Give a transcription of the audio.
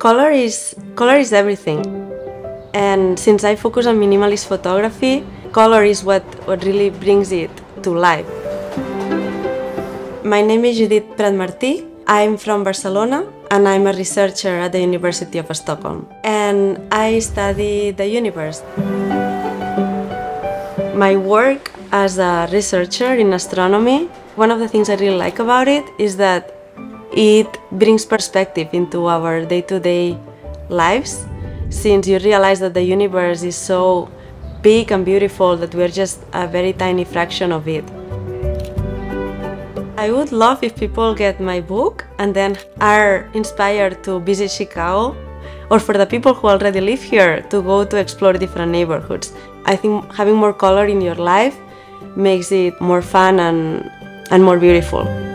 color is color is everything. And since I focus on minimalist photography, color is what, what really brings it to life. My name is Judit Prat Martí. I'm from Barcelona and I'm a researcher at the University of Stockholm. And I study the universe. My work as a researcher in astronomy, one of the things I really like about it is that it brings perspective into our day to day lives since you realize that the universe is so big and beautiful that we're just a very tiny fraction of it. I would love if people get my book and then are inspired to visit Chicago, or for the people who already live here to go to explore different neighborhoods. I think having more color in your life makes it more fun and, and more beautiful.